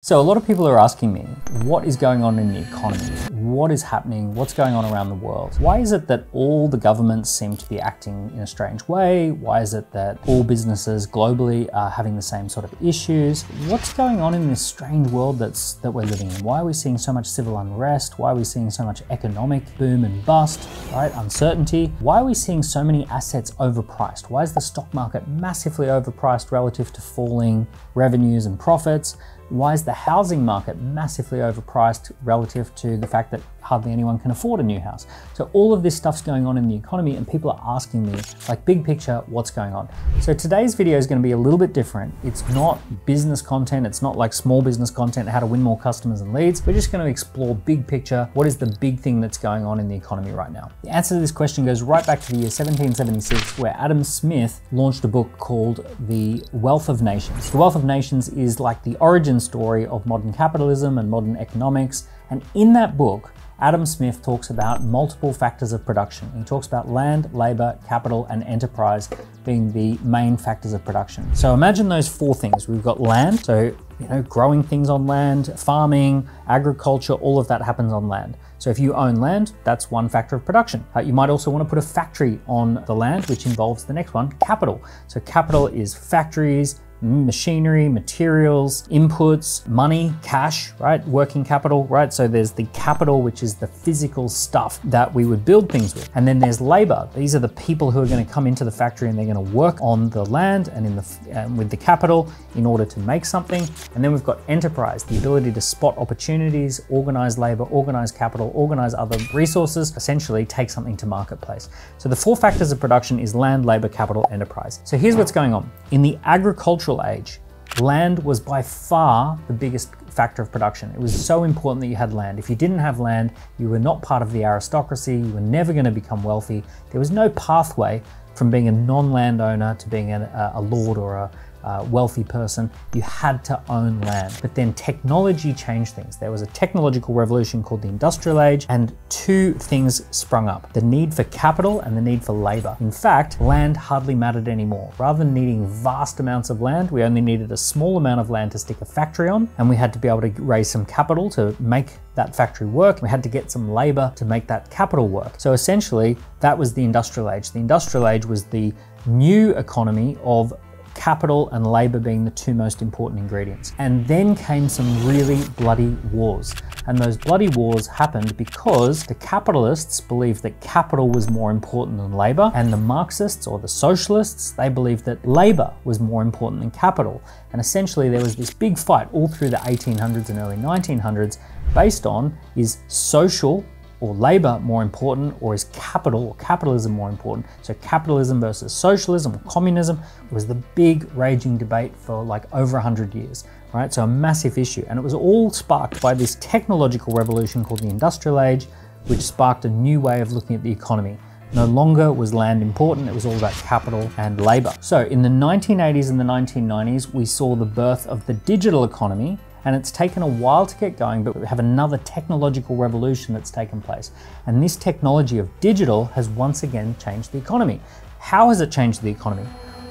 So a lot of people are asking me, what is going on in the economy? What is happening? What's going on around the world? Why is it that all the governments seem to be acting in a strange way? Why is it that all businesses globally are having the same sort of issues? What's going on in this strange world that's that we're living in? Why are we seeing so much civil unrest? Why are we seeing so much economic boom and bust, right? Uncertainty. Why are we seeing so many assets overpriced? Why is the stock market massively overpriced relative to falling revenues and profits? Why is the housing market massively overpriced relative to the fact that hardly anyone can afford a new house? So all of this stuff's going on in the economy and people are asking me, like big picture, what's going on? So today's video is gonna be a little bit different. It's not business content, it's not like small business content, how to win more customers and leads. We're just gonna explore big picture, what is the big thing that's going on in the economy right now? The answer to this question goes right back to the year 1776, where Adam Smith launched a book called The Wealth of Nations. The Wealth of Nations is like the origin story of modern capitalism and modern economics. And in that book, Adam Smith talks about multiple factors of production. He talks about land, labor, capital, and enterprise being the main factors of production. So imagine those four things. We've got land, so you know, growing things on land, farming, agriculture, all of that happens on land. So if you own land, that's one factor of production. Uh, you might also want to put a factory on the land, which involves the next one, capital. So capital is factories, machinery, materials, inputs, money, cash, right? Working capital, right? So there's the capital, which is the physical stuff that we would build things with. And then there's labor. These are the people who are going to come into the factory and they're going to work on the land and in the with the capital in order to make something. And then we've got enterprise, the ability to spot opportunities, organize labor, organize capital, organize other resources, essentially take something to marketplace. So the four factors of production is land, labor, capital, enterprise. So here's what's going on. In the agricultural age, land was by far the biggest factor of production. It was so important that you had land. If you didn't have land, you were not part of the aristocracy, you were never going to become wealthy. There was no pathway from being a non-landowner to being a, a lord or a, wealthy person, you had to own land. But then technology changed things. There was a technological revolution called the industrial age, and two things sprung up the need for capital and the need for labor. In fact, land hardly mattered anymore. Rather than needing vast amounts of land, we only needed a small amount of land to stick a factory on, and we had to be able to raise some capital to make that factory work. We had to get some labor to make that capital work. So essentially, that was the industrial age. The industrial age was the new economy of capital and labor being the two most important ingredients. And then came some really bloody wars. And those bloody wars happened because the capitalists believed that capital was more important than labor, and the Marxists or the socialists, they believed that labor was more important than capital. And essentially, there was this big fight all through the 1800s and early 1900s based on is social or labor more important, or is capital or capitalism more important? So, capitalism versus socialism or communism was the big raging debate for like over 100 years, right? So, a massive issue. And it was all sparked by this technological revolution called the Industrial Age, which sparked a new way of looking at the economy. No longer was land important, it was all about capital and labor. So, in the 1980s and the 1990s, we saw the birth of the digital economy, and it's taken a while to get going, but we have another technological revolution that's taken place. And this technology of digital has once again changed the economy. How has it changed the economy?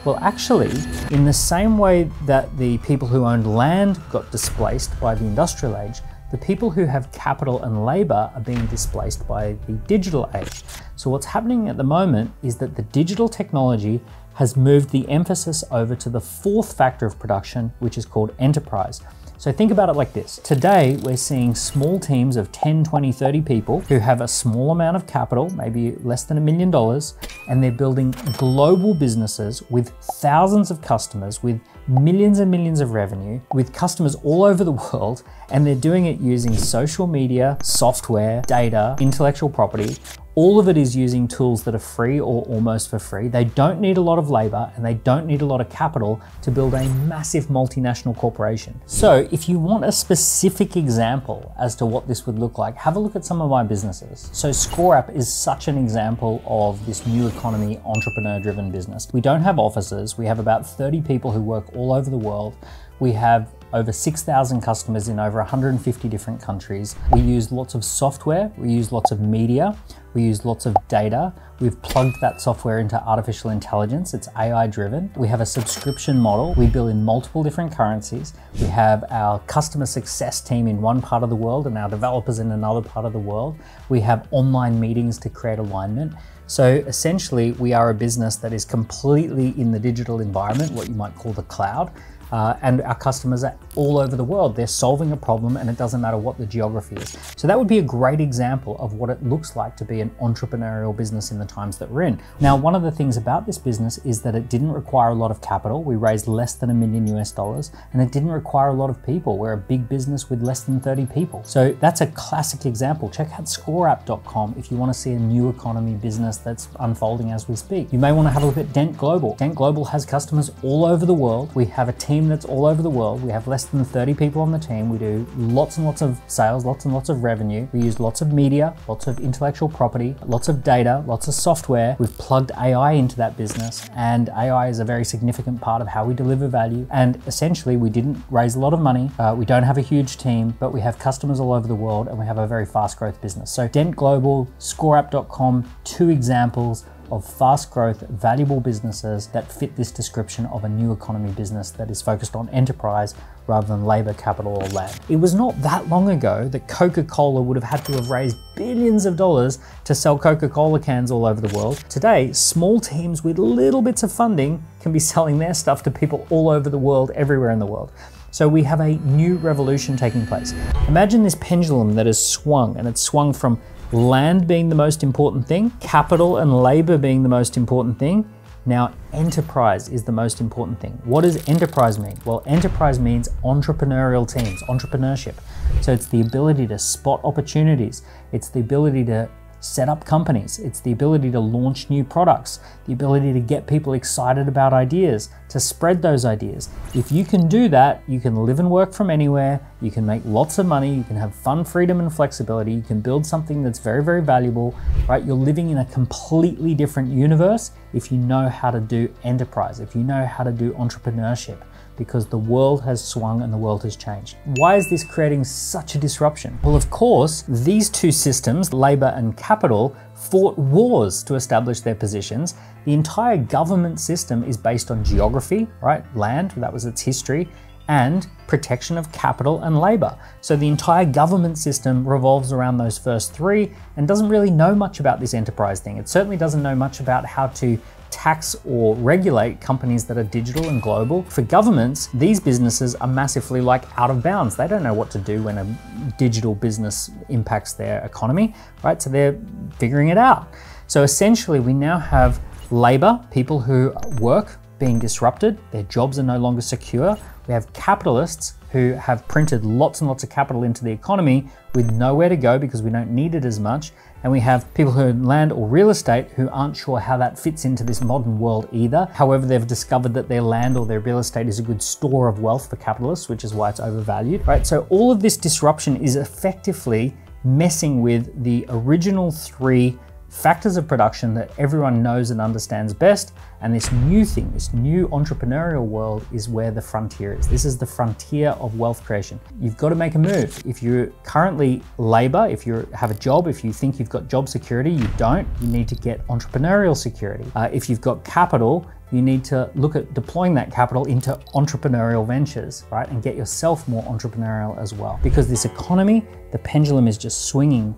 Well, actually, in the same way that the people who owned land got displaced by the industrial age, the people who have capital and labor are being displaced by the digital age. So, what's happening at the moment is that the digital technology has moved the emphasis over to the fourth factor of production, which is called enterprise. So think about it like this. Today, we're seeing small teams of 10, 20, 30 people who have a small amount of capital, maybe less than a million dollars, and they're building global businesses with thousands of customers, with millions and millions of revenue, with customers all over the world, and they're doing it using social media, software, data, intellectual property, all of it is using tools that are free or almost for free. They don't need a lot of labor and they don't need a lot of capital to build a massive multinational corporation. So if you want a specific example as to what this would look like, have a look at some of my businesses. So ScoreApp is such an example of this new economy entrepreneur driven business. We don't have offices. We have about 30 people who work all over the world. We have over 6,000 customers in over 150 different countries. We use lots of software, we use lots of media, we use lots of data. We've plugged that software into artificial intelligence. It's AI driven. We have a subscription model. We bill in multiple different currencies. We have our customer success team in one part of the world and our developers in another part of the world. We have online meetings to create alignment. So essentially, we are a business that is completely in the digital environment, what you might call the cloud. Uh, and our customers are all over the world. They're solving a problem and it doesn't matter what the geography is. So that would be a great example of what it looks like to be an entrepreneurial business in the times that we're in. Now, one of the things about this business is that it didn't require a lot of capital. We raised less than a million US dollars and it didn't require a lot of people. We're a big business with less than 30 people. So that's a classic example. Check out scoreapp.com if you want to see a new economy business that's unfolding as we speak. You may want to have a look at Dent Global. Dent Global has customers all over the world. We have a team team that's all over the world. We have less than 30 people on the team. We do lots and lots of sales, lots and lots of revenue. We use lots of media, lots of intellectual property, lots of data, lots of software. We've plugged AI into that business, and AI is a very significant part of how we deliver value. And essentially, we didn't raise a lot of money. Uh, we don't have a huge team, but we have customers all over the world, and we have a very fast growth business. So, Dent Global, ScoreApp.com, two examples of fast growth, valuable businesses that fit this description of a new economy business that is focused on enterprise rather than labor, capital, or land. It was not that long ago that Coca Cola would have had to have raised billions of dollars to sell Coca Cola cans all over the world. Today, small teams with little bits of funding can be selling their stuff to people all over the world, everywhere in the world. So we have a new revolution taking place. Imagine this pendulum that has swung and it's swung from land being the most important thing, capital and labor being the most important thing. Now, enterprise is the most important thing. What does enterprise mean? Well, enterprise means entrepreneurial teams, entrepreneurship. So it's the ability to spot opportunities, it's the ability to set up companies. It's the ability to launch new products, the ability to get people excited about ideas, to spread those ideas. If you can do that, you can live and work from anywhere, you can make lots of money, you can have fun, freedom, and flexibility, you can build something that's very, very valuable, right? You're living in a completely different universe if you know how to do enterprise, if you know how to do entrepreneurship because the world has swung and the world has changed. Why is this creating such a disruption? Well, of course, these two systems, labor and capital, fought wars to establish their positions. The entire government system is based on geography, right? Land, that was its history, and protection of capital and labor. So the entire government system revolves around those first three and doesn't really know much about this enterprise thing. It certainly doesn't know much about how to tax or regulate companies that are digital and global. For governments, these businesses are massively like out of bounds. They don't know what to do when a digital business impacts their economy, right? So they're figuring it out. So essentially, we now have labor, people who work, being disrupted, their jobs are no longer secure. We have capitalists who have printed lots and lots of capital into the economy with nowhere to go because we don't need it as much. And we have people who own land or real estate who aren't sure how that fits into this modern world either. However, they've discovered that their land or their real estate is a good store of wealth for capitalists, which is why it's overvalued, right? So all of this disruption is effectively messing with the original three factors of production that everyone knows and understands best. And this new thing, this new entrepreneurial world is where the frontier is. This is the frontier of wealth creation. You've got to make a move. If you're currently labor, if you have a job, if you think you've got job security, you don't, you need to get entrepreneurial security. Uh, if you've got capital, you need to look at deploying that capital into entrepreneurial ventures, right? And get yourself more entrepreneurial as well. Because this economy, the pendulum is just swinging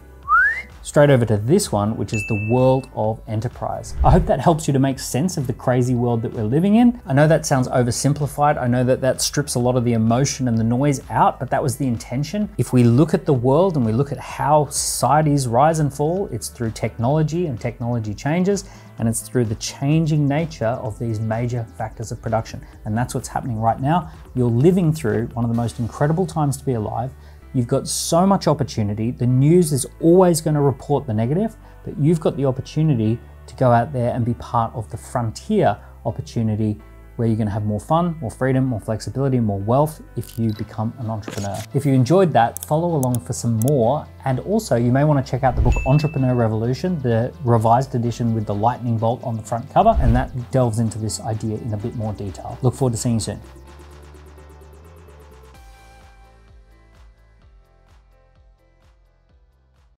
straight over to this one, which is the world of enterprise. I hope that helps you to make sense of the crazy world that we're living in. I know that sounds oversimplified. I know that that strips a lot of the emotion and the noise out, but that was the intention. If we look at the world and we look at how societies rise and fall, it's through technology and technology changes, and it's through the changing nature of these major factors of production. And that's what's happening right now. You're living through one of the most incredible times to be alive. You've got so much opportunity. The news is always going to report the negative, but you've got the opportunity to go out there and be part of the frontier opportunity where you're going to have more fun, more freedom, more flexibility, more wealth if you become an entrepreneur. If you enjoyed that, follow along for some more. And also, you may want to check out the book Entrepreneur Revolution, the revised edition with the lightning bolt on the front cover, and that delves into this idea in a bit more detail. Look forward to seeing you soon.